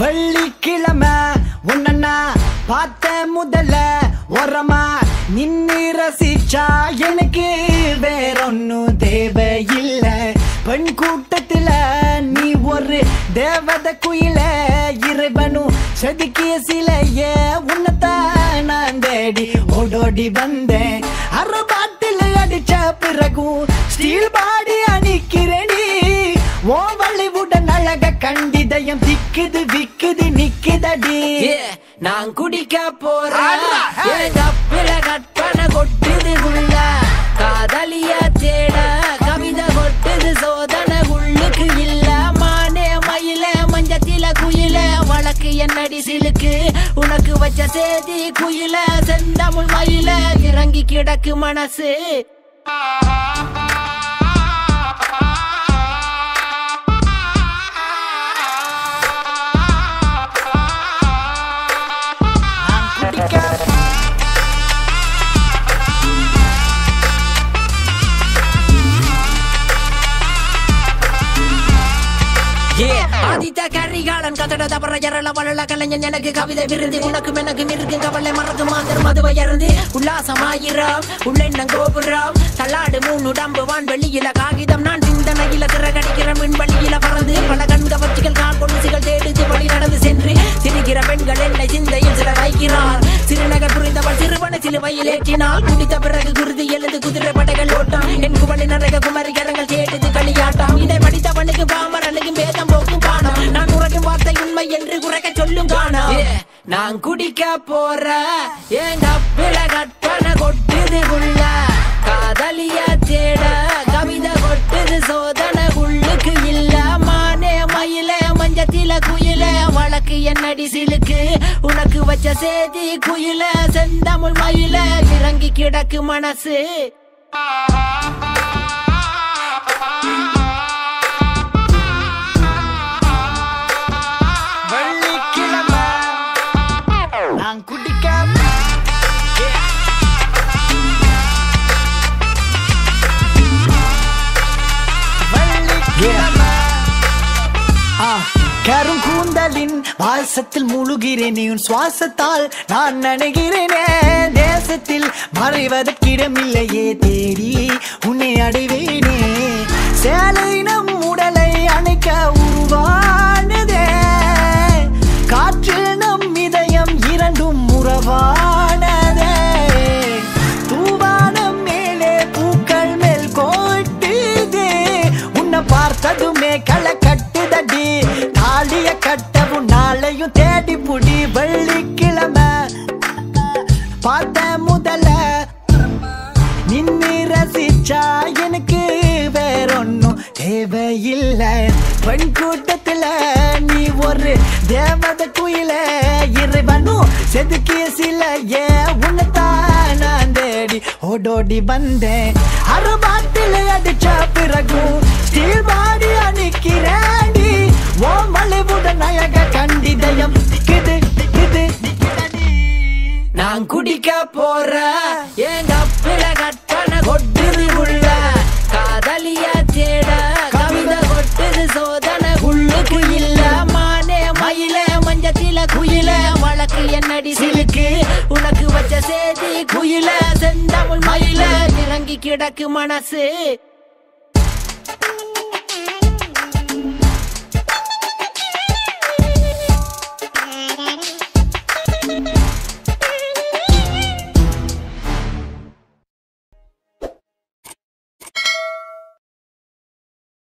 வெள்ளிக்கிழமை உன்னண்ணா பார்த்த முதல்ல ஓரமா நின்னு ரசிச்சா எனக்கு வேறொன்னும் தேவையில்ல. பெண் கூட்டத்துல நீ ஒரு தேவத குயில இறைவனும் செதுக்கிய சிலைய உன்னத்தான் நான் தேடி ஓடோடி வந்தேன். அறபாட்டில் அடிச்ச பிறகும் ஸ்டீல் பாடி அணிக்கிறேனி. ஓ வழிவுடன் அழக கண்டிதயம் திக்குது விக்குது நிக்குதடி நான் குடிக்க போறேன். கப்பில கற்பனை கொட்டுது உள்ள காதலிய தேட கவிதை கொட்டுது சோதனை உள்ளுக்கு இல்ல. மானே மயில மஞ்சத்தில குயில. வழக்கு என்னடி சிலுக்கு? உனக்கு வச்ச சேதி குயில. செந்தமிழ் மயில. இறங்கி கிடக்கு மனசு. ஆதித்த கரிகாலன் கதட தவற எரள வளல கலைஞன் எனக்கு கவிதை விருது உனக்கும் எனக்கு மிருகு கவலை மறந்து மாந்தர் மதுவை இறந்து உல்லாசமாயிரம் உள்ளெண்ணம் கோபுரம் தள்ளாடு மூணு உடம்பு வான் வெளியில காகிதம் நான் சிந்தனையில திறகடிக்கிற மின்வெளியில பறந்து. பல கண் கவர்ச்சிகள் கால் கொண்டுசிகள் தேடித்து வழி நடந்து சென்று. சிரிக்கிற பெண்கள் என்னை சிந்தையில் சில வைக்கிறார். சிறுநகர் புரிந்தவள் சிறுவனை சிலுவையில் ஏற்றினால் குடித்த பிறகு குருதி எழுந்து குதிரை படைகள் ஓட்டம் என் குவளி நரக குமரி கரங்கள் தேடித்து களியாட்டம். இதை படித்தவனுக்கு பாமரனுக்கும் என்று உரைக்க சொல்லும் காணம் நான் குடிக்க போற. என் கப்பில கற்பனை கொட்டுது உள்ள. காதலிய தேட கவிதை கொட்டுது சோதனை உள்ளுக்கு இல்ல. மானே மயில மஞ்சத்தில குயில. வழக்கு என்னடி சிலுக்கு? உனக்கு வச்ச சேதி குயில. செந்தமிழ் மயில. இறங்கி கிடக்கு மனசு. கருங்கூந்தலின் வாசத்தில் முழுகிறேனே. உன் சுவாசத்தால் நான் நனைகிறேனே. தேசத்தில் மறைவதற்கிடமில்லையே. தேடி உன்னை அடைவேனே. சேலை நம் உடலை அணைக்க உருவானதே. காற்று நம் இதயம் இரண்டும் உறவானதே. தூவானம் மேலே பூக்கள் மேல் கோட்டுதே. உன்னை பார்த்ததுமே பார்த்த முதல்ல நின்னு ரசிச்சா எனக்கு வேறொன்னும் தேவையில்லை. பெண் கூட்டத்துல நீ ஒரு தேவத குயில இறைவனும் செதுக்கிய சில ஏ உன்னத்தான் நான் தேடி ஓடோடி வந்தேன். அறுபாட்டில் அடிச்ச பிறகும் ஸ்டீல் பாடி அணிக்கிறேன் ஓ மலைவுடன் நான் குடிக்க போற? எங்க கப்பில கட்டண கொட்டுது உள்ள. காதலிய தேட கவிதை கொட்டுது சோதனை உள்ளுக்கு இல்ல. மானே மயில மஞ்சத்தில குயில. வழக்கு என்னடி சிலுக்கு? உனக்கு வச்ச சேதி குயில. செந்தமிழ் மயில. இறங்கி கிடக்கு மனசு.